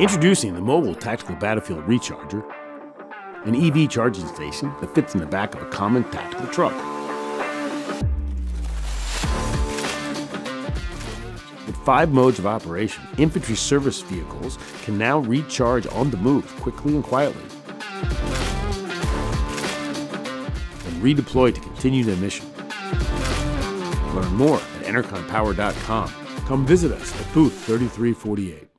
Introducing the mobile tactical battlefield recharger, an EV charging station that fits in the back of a common tactical truck. With five modes of operation, infantry service vehicles can now recharge on the move quickly and quietly. And redeploy to continue their mission. Learn more at enerconpower.com. Come visit us at booth 3348.